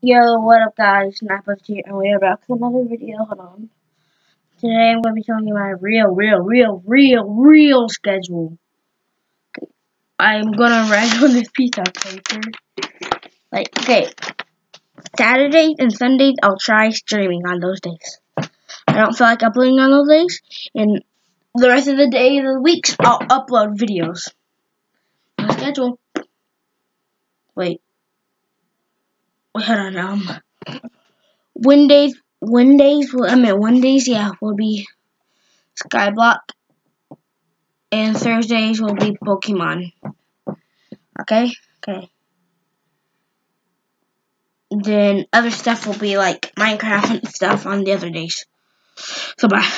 Yo, what up guys, Snapper here, and we're back with another video, hold on. Today I'm going to be showing you my real, real, real, real, real schedule. I'm going to write on this piece of paper. Like, okay, Saturdays and Sundays I'll try streaming on those days. I don't feel like uploading on those days, and the rest of the days of the weeks I'll upload videos. My schedule. Wait. Hold on. Um, Wednesdays, Wednesdays, I mean Wednesdays, yeah, will be Skyblock, and Thursdays will be Pokemon. Okay, okay. Then other stuff will be like Minecraft and stuff on the other days. So bye.